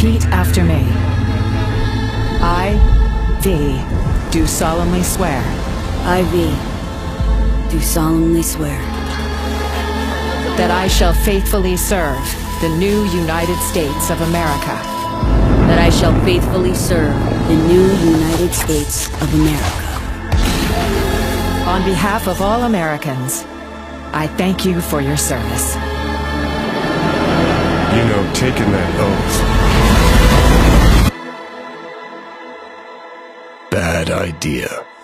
Repeat after me. I, V, do solemnly swear I, V, do solemnly swear that I shall faithfully serve the new United States of America that I shall faithfully serve the new United States of America. on behalf of all Americans. I thank you for your service. You know, taking that oath. Bad idea.